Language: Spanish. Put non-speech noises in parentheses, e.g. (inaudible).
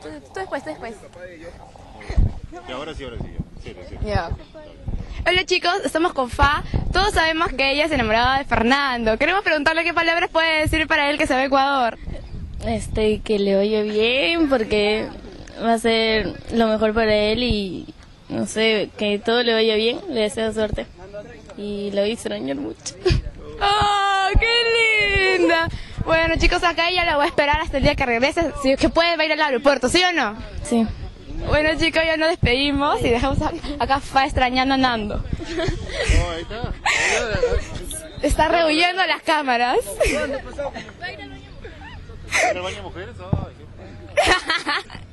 Tú, tú después, tú después. Y ahora sí, ahora sí. Sí, sí. Ya. Hola chicos, estamos con Fa. Todos sabemos que ella se enamoraba de Fernando. Queremos preguntarle qué palabras puede decir para él que se va a Ecuador. Este, que le oye bien porque va a ser lo mejor para él y no sé, que todo le vaya bien, le deseo suerte y lo voy a extrañar mucho. ¡Oh! Bueno chicos, acá ella la voy a esperar hasta el día que regrese, si es que puede ir al aeropuerto, ¿sí o no? Sí. Bueno chicos, ya nos despedimos y dejamos acá Fa extrañando a Nando. No, ahí está. Está rehuyendo las cámaras. ¿En (laughs) el baño mujeres? (laughs)